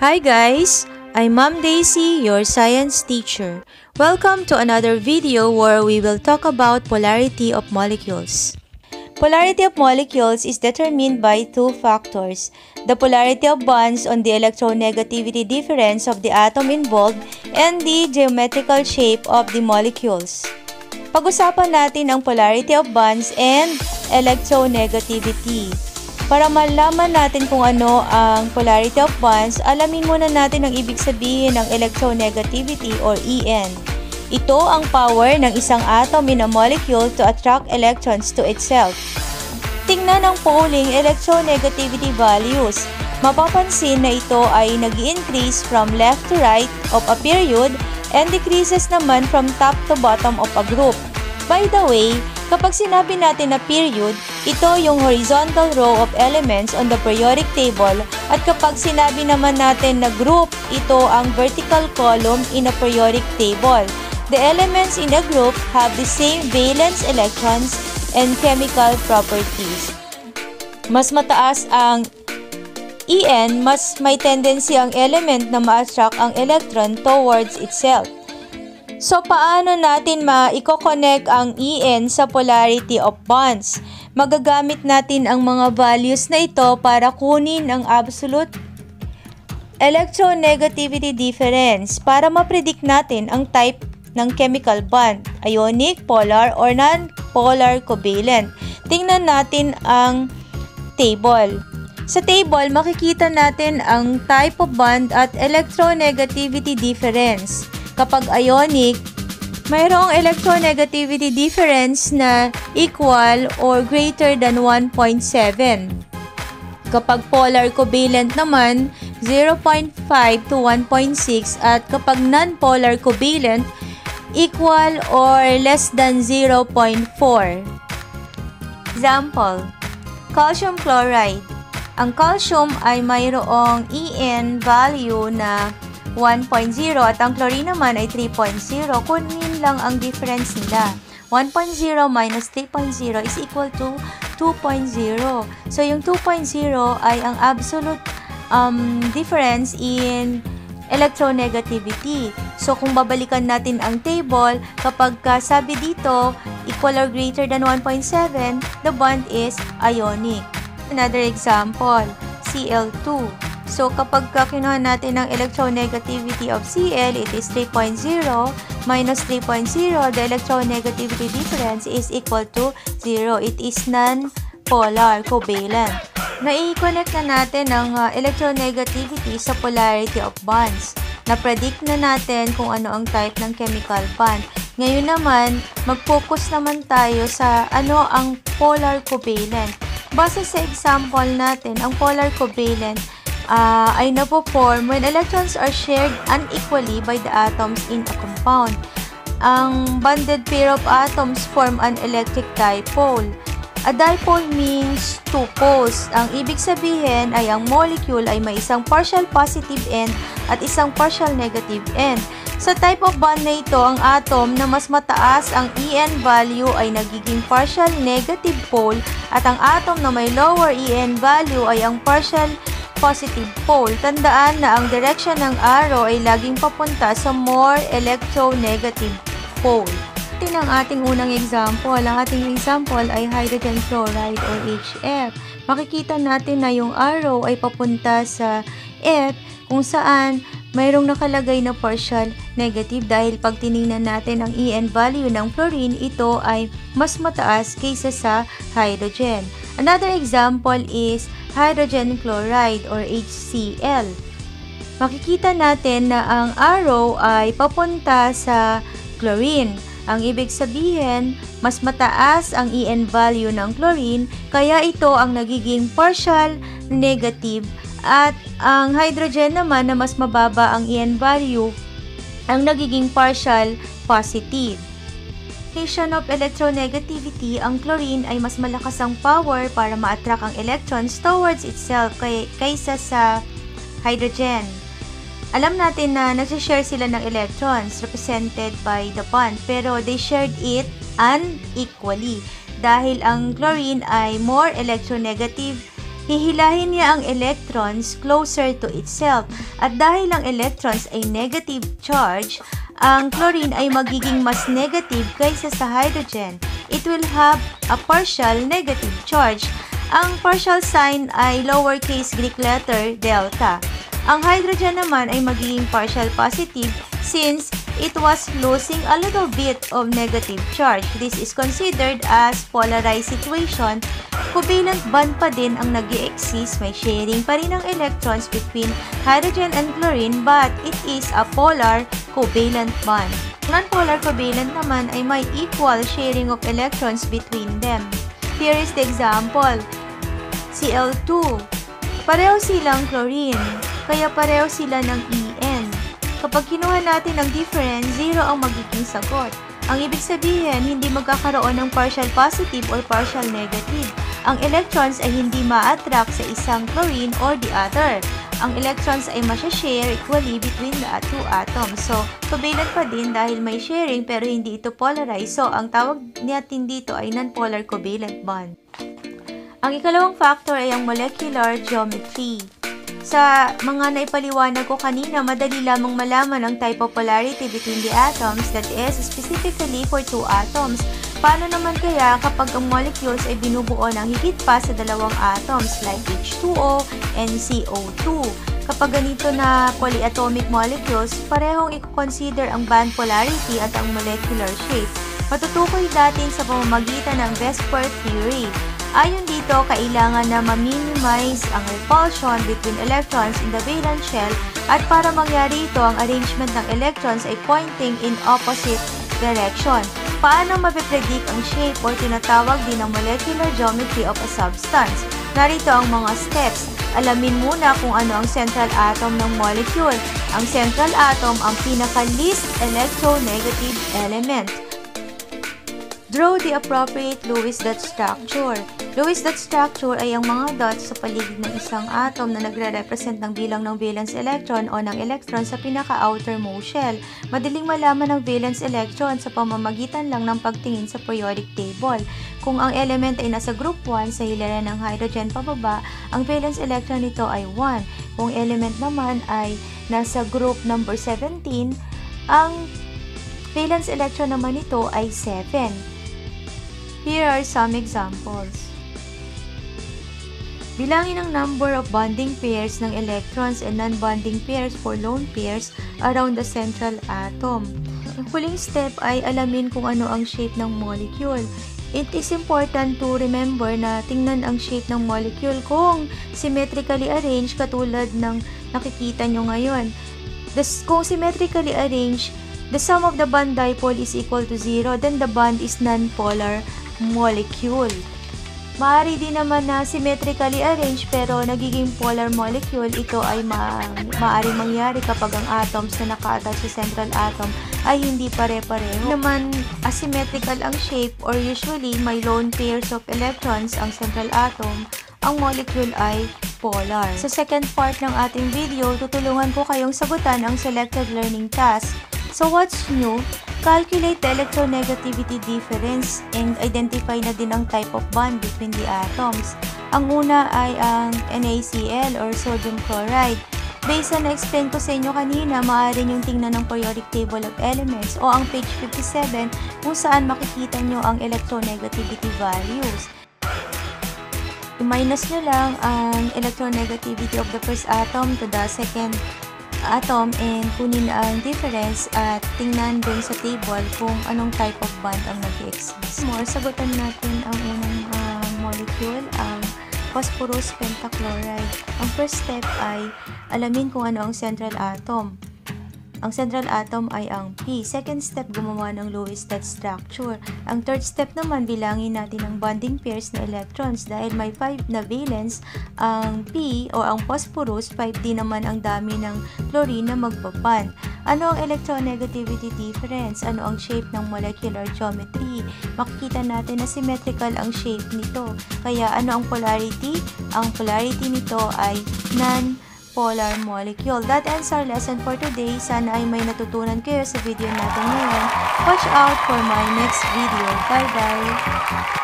Hi guys! I'm Ma'am Daisy, your science teacher. Welcome to another video where we will talk about polarity of molecules. Polarity of molecules is determined by two factors. The polarity of bonds on the electronegativity difference of the atom involved and the geometrical shape of the molecules. Pag-usapan natin ang polarity of bonds and electronegativity. Para malaman natin kung ano ang polarity of bonds, alamin muna natin ang ibig sabihin ng electronegativity or EN. Ito ang power ng isang atom in a molecule to attract electrons to itself. Tingnan ang polling electronegativity values. Mapapansin na ito ay nag increase from left to right of a period and decreases naman from top to bottom of a group. By the way, kapag sinabi natin na period, ito yung horizontal row of elements on the periodic table at kapag sinabi naman natin na group, ito ang vertical column in a periodic table. The elements in a group have the same valence electrons and chemical properties. Mas mataas ang En, mas may tendency ang element na ma-attract ang electron towards itself. So, paano natin ma-connect ang En sa polarity of bonds? Magagamit natin ang mga values na ito para kunin ang absolute electronegativity difference para ma-predict natin ang type ng chemical bond, ionic, polar, or non-polar covalent. Tingnan natin ang table. Sa table, makikita natin ang type of bond at electronegativity difference. Kapag ionic, mayroong electronegativity difference na equal or greater than 1.7. Kapag polar covalent naman, 0.5 to 1.6 at kapag non-polar covalent, equal or less than 0.4. Example, calcium chloride. Ang calcium ay mayroong En value na 1.0 at ang chlorine naman ay 3.0. Kunin lang ang difference nila. 1.0 minus 3.0 is equal to 2.0. So, yung 2.0 ay ang absolute um, difference in electronegativity. So, kung babalikan natin ang table, kapag sabi dito, equal or greater than 1.7, the bond is ionic. Another example, Cl2. So, kapag kinuha natin ang electronegativity of Cl, it is 3.0 minus 3.0. The electronegativity difference is equal to 0. It is non-polar covalent. Nai-connect na natin ang uh, electronegativity sa polarity of bonds. Na-predict na natin kung ano ang type ng chemical bond. Ngayon naman, mag-focus naman tayo sa ano ang polar covalent. Base sa example natin, ang polar covalent uh, ay napo-form when electrons are shared unequally by the atoms in a compound. Ang bonded pair of atoms form an electric dipole. A dipole means two poles. Ang ibig sabihin ay ang molecule ay may isang partial positive end at isang partial negative end. Sa type of bond na ito, ang atom na mas mataas ang En value ay nagiging partial negative pole at ang atom na may lower En value ay ang partial positive pole. Tandaan na ang direction ng arrow ay laging papunta sa more electronegative pole. Ito ang ating unang example. Ang ating example ay hydrogen fluoride or HF. Makikita natin na yung arrow ay papunta sa F kung saan mayroong nakalagay na partial negative dahil pag tiningnan natin ang En value ng fluorine, ito ay mas mataas kaysa sa hydrogen. Another example is hydrogen chloride or HCl. Makikita natin na ang arrow ay papunta sa chlorine. Ang ibig sabihin, mas mataas ang En value ng chlorine, kaya ito ang nagiging partial negative at ang hydrogen naman na mas mababa ang En value, ang nagiging partial positive location of electronegativity, ang chlorine ay mas malakas ang power para ma-attract ang electrons towards itself kay kaysa sa hydrogen. Alam natin na nag-share sila ng electrons represented by the bond pero they shared it unequally dahil ang chlorine ay more electronegative hihilahin niya ang electrons closer to itself. At dahil ang electrons ay negative charge, ang chlorine ay magiging mas negative kaysa sa hydrogen. It will have a partial negative charge. Ang partial sign ay lowercase Greek letter delta. Ang hydrogen naman ay magiging partial positive since it was losing a little bit of negative charge. This is considered as polarized situation. Covalent bond pa din ang nag exist May sharing pa rin ng electrons between hydrogen and chlorine but it is a polar covalent bond. Non-polar covalent naman ay may equal sharing of electrons between them. Here is the example. Cl2. Pareho silang chlorine, kaya pareho sila ng En. Kapag kinuha natin ang difference, zero ang magiging sagot. Ang ibig sabihin, hindi magkakaroon ng partial positive or partial negative. Ang electrons ay hindi ma-attract sa isang chlorine or the other ang electrons ay masya-share equally between the two atoms. So, covalent pa din dahil may sharing pero hindi ito polarized. So, ang tawag natin dito ay non-polar covalent bond. Ang ikalawang factor ay ang molecular geometry. Sa mga naipaliwanag ko kanina, madali lamang malaman ang type of polarity between the atoms that is specifically for two atoms. Paano naman kaya kapag ang molecules ay binubuo ng higit pa sa dalawang atoms like H2O and CO2? Kapag ganito na polyatomic molecules, parehong i-consider ang band polarity at ang molecular shape. Matutukoy natin sa pamamagitan ng Vesper theory. Ayon dito, kailangan na ma-minimize ang repulsion between electrons in the valence shell at para mangyari ito, ang arrangement ng electrons ay pointing in opposite direction. Paano mapipredict ang shape or tinatawag din ng molecular geometry of a substance? Narito ang mga steps. Alamin muna kung ano ang central atom ng molecule. Ang central atom ang pinaka-least electronegative element. Draw the appropriate Lewis dot structure. Lewis dot structure ay ang mga dots sa paligid ng isang atom na nagre-represent ng bilang ng valence electron o ng electron sa pinaka-outermost shell. Madaling malaman ang valence electron sa pamamagitan lang ng pagtingin sa periodic table. Kung ang element ay nasa group 1 sa hilaran ng hydrogen pababa, ang valence electron nito ay 1. Kung element naman ay nasa group number 17, ang valence electron naman nito ay 7. Here are some examples. Bilangin ang number of bonding pairs ng electrons and non-bonding pairs for lone pairs around the central atom. Ang huling step ay alamin kung ano ang shape ng molecule. It is important to remember na tingnan ang shape ng molecule kung symmetrically arranged katulad ng nakikita nyo ngayon. The, kung symmetrically arranged, the sum of the bond dipole is equal to 0, then the bond is non-polar molecule. Maaari din naman na symmetrically arranged pero nagiging polar molecule. Ito ay ma maaari mangyari kapag ang atoms na naka-attach sa central atom ay hindi pare-pareho. Naman asymmetrical ang shape or usually may lone pairs of electrons ang central atom, ang molecule ay polar. Sa second part ng ating video, tutulungan ko kayong sagutan ang selected learning task. So what's new? Calculate the electronegativity difference and identify na din ang type of bond between the atoms. Ang una ay ang NaCl or sodium chloride. Based on na-explain ko sa inyo kanina, maaari niyong tingnan ng periodic table of elements o ang page 57 kung saan makikita nyo ang electronegativity values. I-minus nyo lang ang electronegativity of the first atom to the second atom and kunin ang difference at tingnan dun sa table kung anong type of bond ang nag-exist. More, sagutan natin ang unang uh, molecule, ang phosphorus pentachloride. Ang first step ay alamin kung ano ang central atom. Ang central atom ay ang P. Second step, gumawa ng Lewis dot structure. Ang third step naman, bilangin natin ang bonding pairs na electrons dahil may 5 na valence ang P o ang phosphorus, 5 din naman ang dami ng chlorine na magbaband. Ano ang electronegativity difference? Ano ang shape ng molecular geometry? Makikita natin na symmetrical ang shape nito. Kaya ano ang polarity? Ang polarity nito ay non polar molecule. That ends our lesson for today. Sana ay may natutunan kayo sa video natin ngayon. Watch out for my next video. Bye-bye!